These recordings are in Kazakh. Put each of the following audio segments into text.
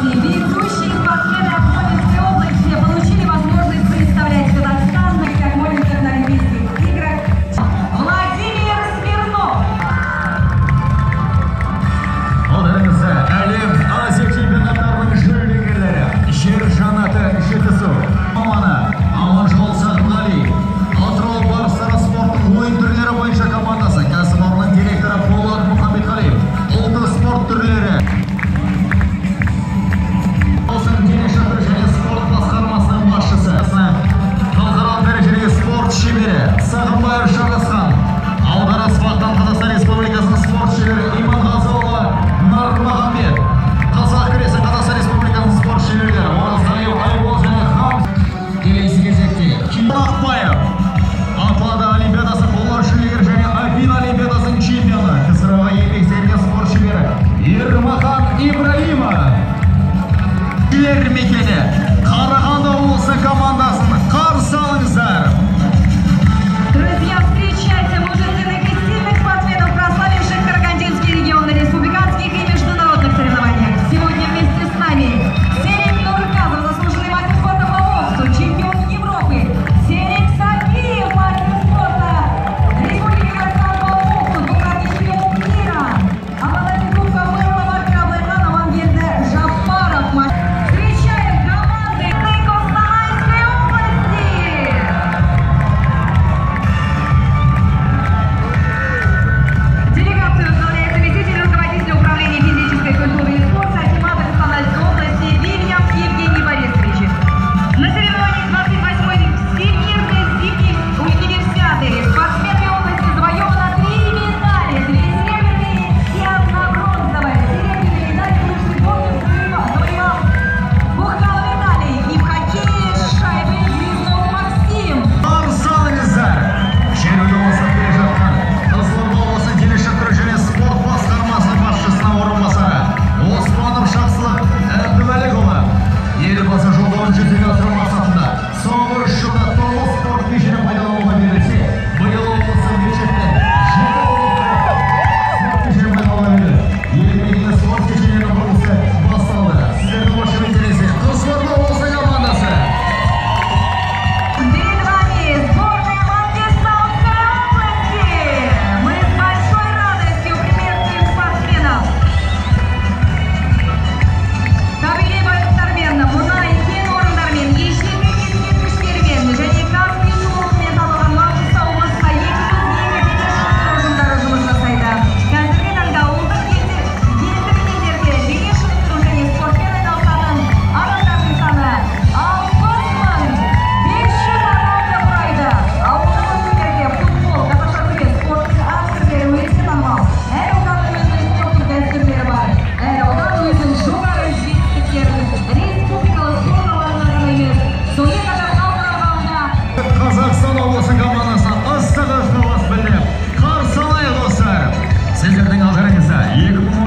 দিদির দুই সিংহকে দেখা Нұрмахан ибраимов келер мекені қарағанды облысы командасын қарсы алыңыздар. Друзья 一个。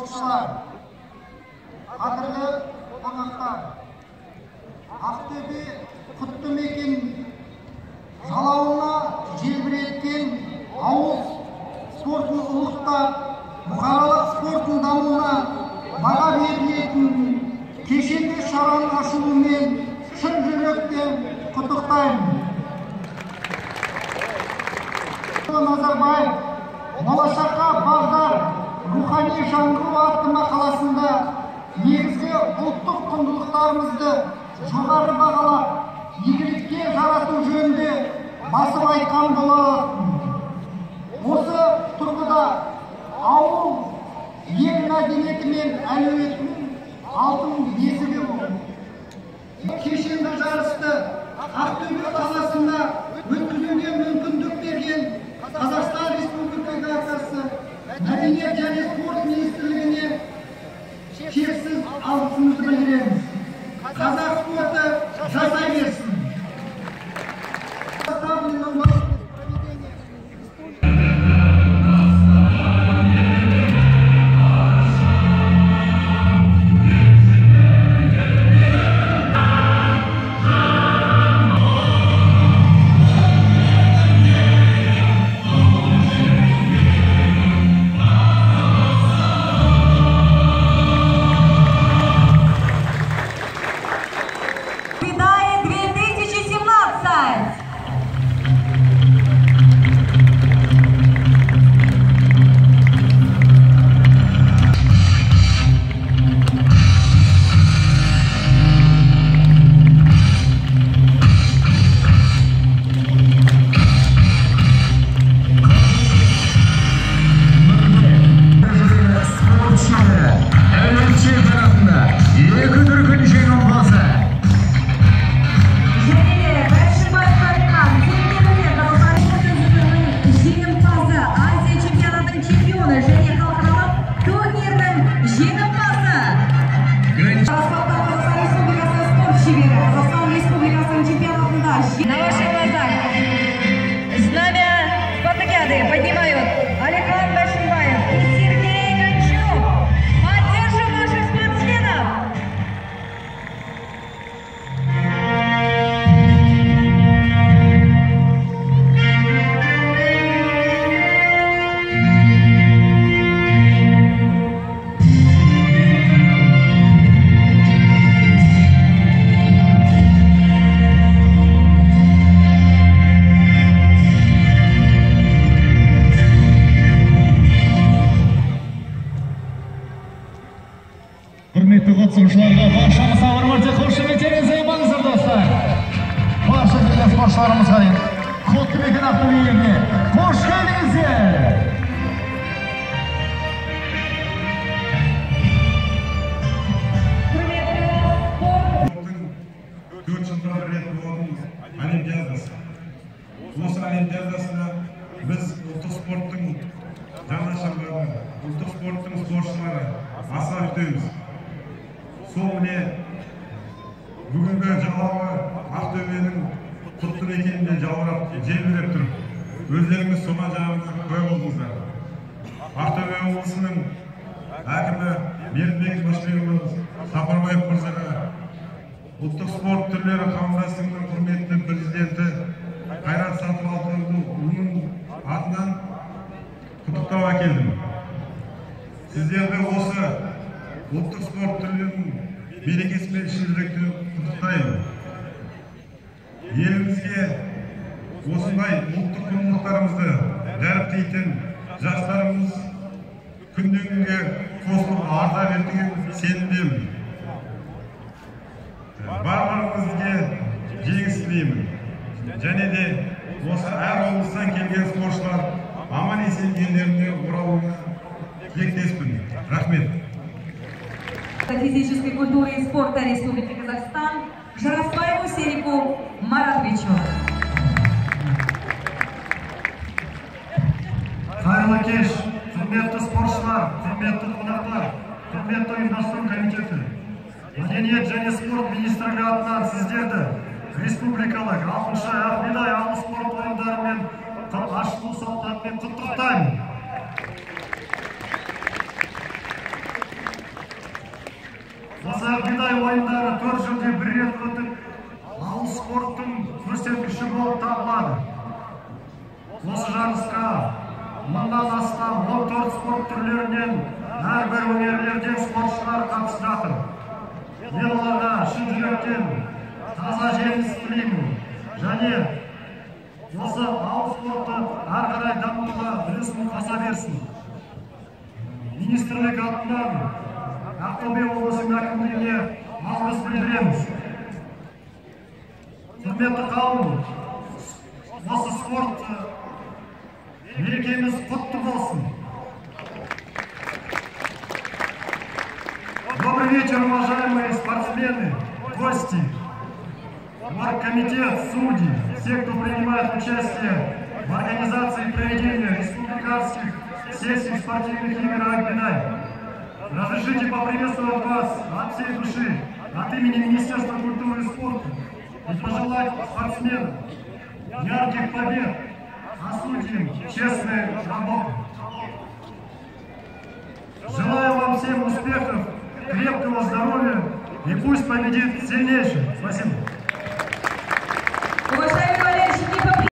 қатысушылар қадірлі қонақтар ақтөбе құтты мекен жалауына желбіреткен ауыл спортын ұлықтап бұқаралық спорттың дамуына баға берілетін кешенді шараның ашылуымен шын жүректен құттықтаймын назарбаев болашаққа бағдар рухани жаңғыру атты мақаласында негізгі ұлттық құндылықтарымызды жоғары бағалап игілікке жарату жөнінде басып айтқан болатын осы тұрғыда ауыл ел мәдениеті мен әлеуетінің алтын бесігі болды. Кешенді жарысты ақтөбе қаласында өткізуге мүмкіндік берген қазақстан республикасы спорттың жанашырлары ұлттық спорттың спортшылары аса күтеміз сол міне бүгінгі жалауы ақтөбенің құтты мекенінде жалбырап желбіреп тұр өздеріңіз соған жаңағы куә болдыңыздар ақтөбе облысының әкімі бердібек машбекұлы сапарбаев мырзаға ұлттық спорт түрлері қауымдастығының құрметті президенті қайрат сатыбалдыұлының құттықтау әкелдім. Сіздерді осы ұлттық спорт түрлерінің мерекесімен шын жүректен құттықтаймын. Елімізге осындай ұлттық құндылықтарымызды дәріптейтін жастарымыз күннен күнге қосылып арта беретініне сенімдемін. Барлығыңызге жеңіс тілеймін. Және де осы әр облыстан келген есен елдеріне оралуына тілектеспін. Рахмет. Физической культуры и спорта Республики Казахстан Жарасбаеву Серику Маратовичу. қайырлы кеш құрметті спортшылар құрметті қонақтар құрметті ұйымдастыру комитеті мәдениет және спорт министрлігі атынан сіздерді республикалық алтыншы ақмедай ауыл спорт ойындарымен құт- ашылу салтанатымен құттықтаймын осы ақмедай ойындары төрт жылда бір рет өтіп болып табылады осы жарысқа мыңнан астам он төрт спорт түрлерінен әрбір өңірлерден спортшылар қатысып жатыр мен оларға шын жүректен таза жеңіс тілеймін және осы ауыл спорты ары қарай дамуға үлесін қоса берсін министрлік атынан ақтөбе облысының әкімдігіне алғыс білдіреміз құрметті қауым осы спорт мерекеміз құтты болсын добрый вечер уважаемые спортсмены гости оргкомитет судьи все кто принимает участие в организации и проведении республиканских сессий спортивных игр Альпинай. Разрешите поприветствовать вас от всей души, от имени Министерства культуры и спорта и пожелать спортсменам ярких побед, а судьям честной работы. Желаю вам всем успехов, крепкого здоровья и пусть победит сильнейший. Спасибо.